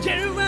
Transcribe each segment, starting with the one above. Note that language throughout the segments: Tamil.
Jeremiah.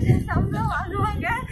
There's.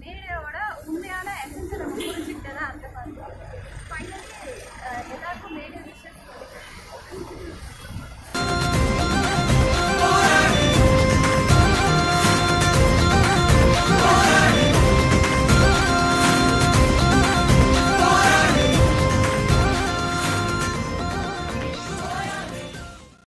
மேடையோட உண்மையான எசன்ஸை நம்ம புரிஞ்சுக்கிட்டு அந்த இருக்க